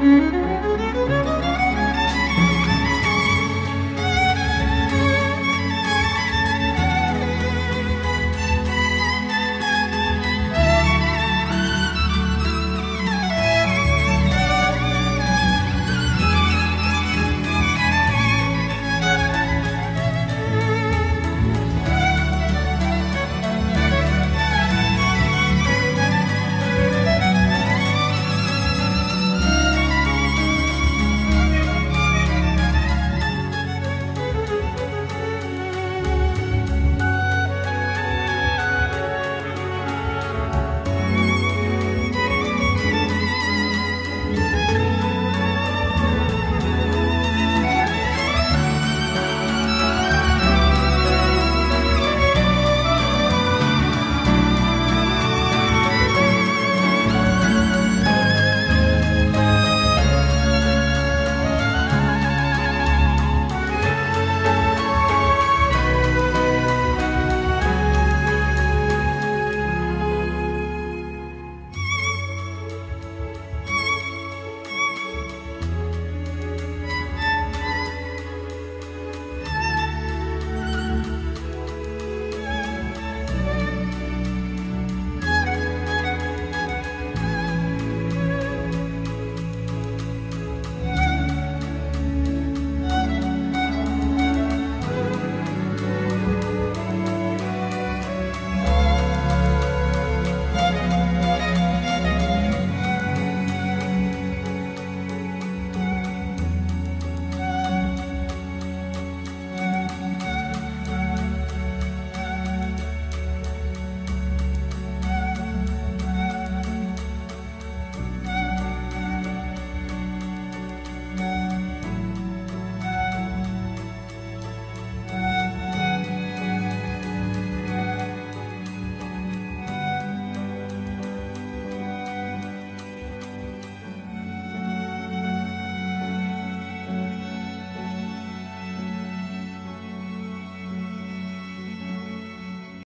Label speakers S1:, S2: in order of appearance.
S1: Mm-hmm.